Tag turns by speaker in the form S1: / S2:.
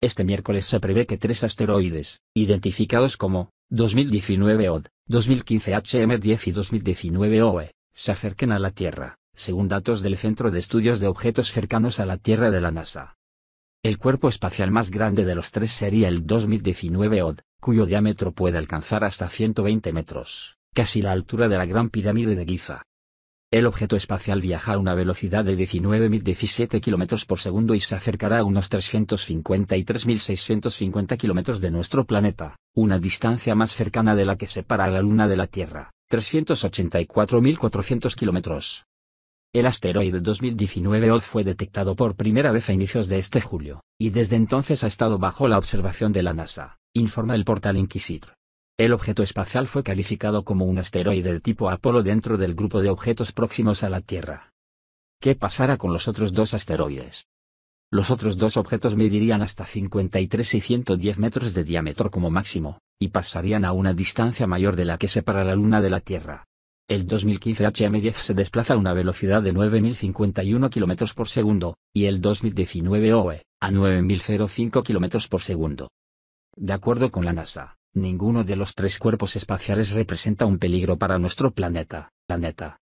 S1: este miércoles se prevé que tres asteroides, identificados como 2019 OD, 2015 HM10 y 2019 OE, se acerquen a la Tierra, según datos del Centro de Estudios de Objetos Cercanos a la Tierra de la NASA. El cuerpo espacial más grande de los tres sería el 2019 OD, cuyo diámetro puede alcanzar hasta 120 metros, casi la altura de la Gran Pirámide de Giza. El objeto espacial viaja a una velocidad de 19.017 km por segundo y se acercará a unos 353.650 km de nuestro planeta, una distancia más cercana de la que separa a la Luna de la Tierra, 384.400 km. El asteroide 2019 OD fue detectado por primera vez a inicios de este julio, y desde entonces ha estado bajo la observación de la NASA, informa el portal Inquisitor. El objeto espacial fue calificado como un asteroide de tipo Apolo dentro del grupo de objetos próximos a la Tierra. ¿Qué pasará con los otros dos asteroides? Los otros dos objetos medirían hasta 53 y 110 metros de diámetro como máximo, y pasarían a una distancia mayor de la que separa la Luna de la Tierra. El 2015 HM10 se desplaza a una velocidad de 9.051 km por segundo, y el 2019 OE, a 9.005 km por segundo. De acuerdo con la NASA, ninguno de los tres cuerpos espaciales representa un peligro para nuestro planeta, planeta.